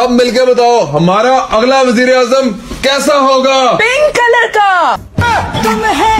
अब मिलके बताओ हमारा अगला वज़ीर आज़म कैसा होगा? पिंक कलर का। तुम है।